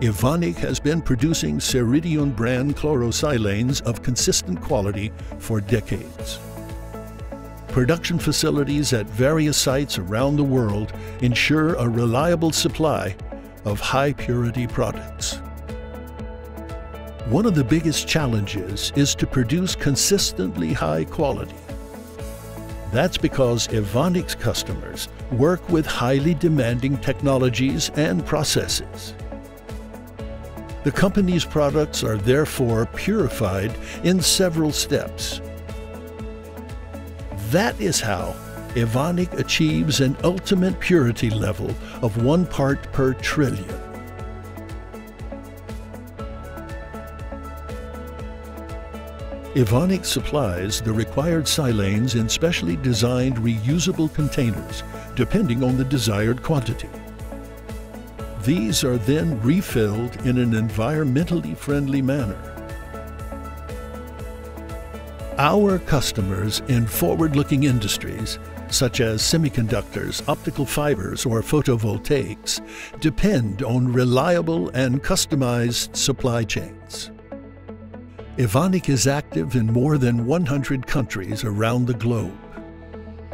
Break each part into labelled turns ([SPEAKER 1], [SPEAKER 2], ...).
[SPEAKER 1] Evonik has been producing SIRIDION brand chlorosilanes of consistent quality for decades. Production facilities at various sites around the world ensure a reliable supply of high purity products. One of the biggest challenges is to produce consistently high quality. That's because Evonik's customers work with highly demanding technologies and processes. The company's products are therefore purified in several steps. That is how Evonik achieves an ultimate purity level of one part per trillion. Evonik supplies the required silanes in specially designed reusable containers, depending on the desired quantity. These are then refilled in an environmentally friendly manner. Our customers in forward-looking industries, such as semiconductors, optical fibers, or photovoltaics, depend on reliable and customized supply chains. Evonik is active in more than 100 countries around the globe.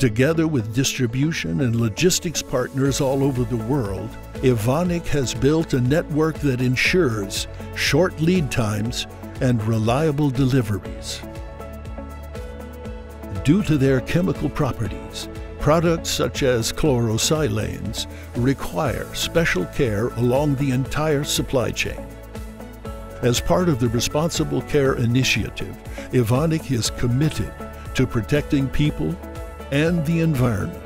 [SPEAKER 1] Together with distribution and logistics partners all over the world, Evonik has built a network that ensures short lead times and reliable deliveries. Due to their chemical properties, products such as chlorosilanes require special care along the entire supply chain. As part of the Responsible Care Initiative, Evonik is committed to protecting people and the environment.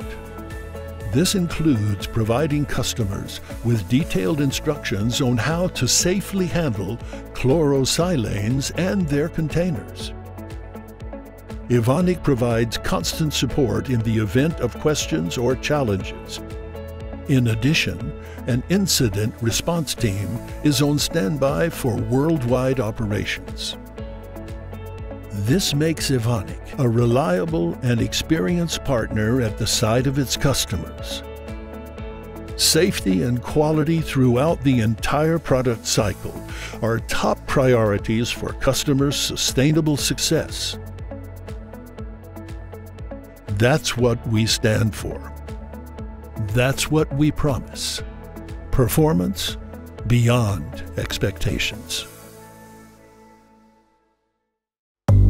[SPEAKER 1] This includes providing customers with detailed instructions on how to safely handle chlorosilanes and their containers. Evonik provides constant support in the event of questions or challenges in addition, an incident response team is on standby for worldwide operations. This makes Evonik a reliable and experienced partner at the side of its customers. Safety and quality throughout the entire product cycle are top priorities for customers' sustainable success. That's what we stand for. That's what we promise. Performance beyond expectations.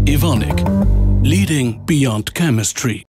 [SPEAKER 2] Evonik, leading beyond chemistry.